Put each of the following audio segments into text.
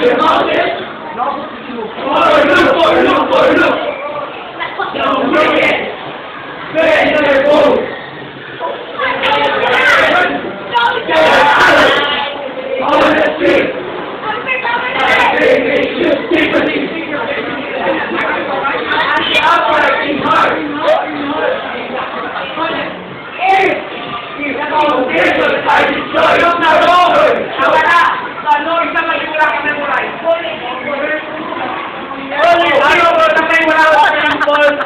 Democracy!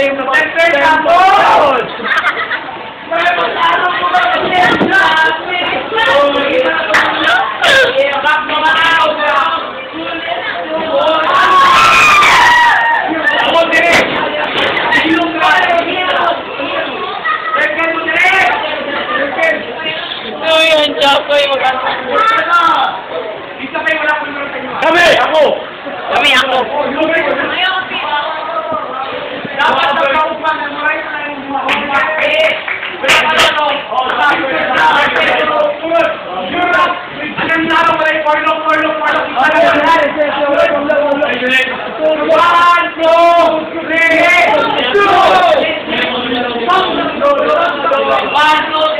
Temple, temple, Temple. temple. Back mo na out. Ako dire. Ilong ka. Rekan mo dire. Rekan. Ano yan, Chakoy? Maganda. Isa may wala ko sa inyo. Kami, ako. Kami ako. Dapat na. One, two, three, two. One, two, three.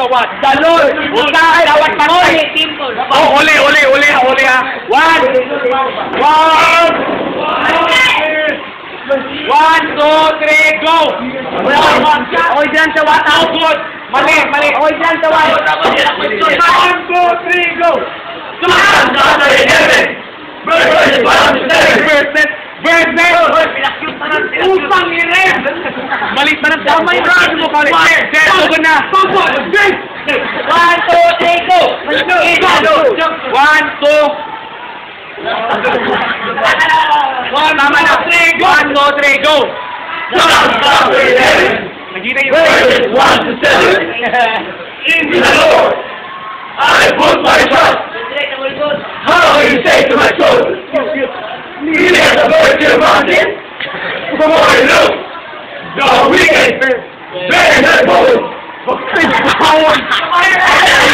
Kaya mo na sabay pa, what? Dalon! Usahay, dapat panoy! Simple. Oh, uli, uli, uli, ha, uli, ha. One! One! One, two, three, go! Okay dyan sa what? Oh, good! Mali, mali. Okay dyan sa what? One, two, three, go! Psalm chapter 11, verses 1 to 7. Verses! Verses! Upang irin! Mali pa ng damay call it. One, two, three, go! One, two. One, go. One, two, three, go! 1 to 7 In the Lord I put my trust How you safe to my soul Neither the virgin mountain From all I know The wicked Bang, that bullet! Big boy!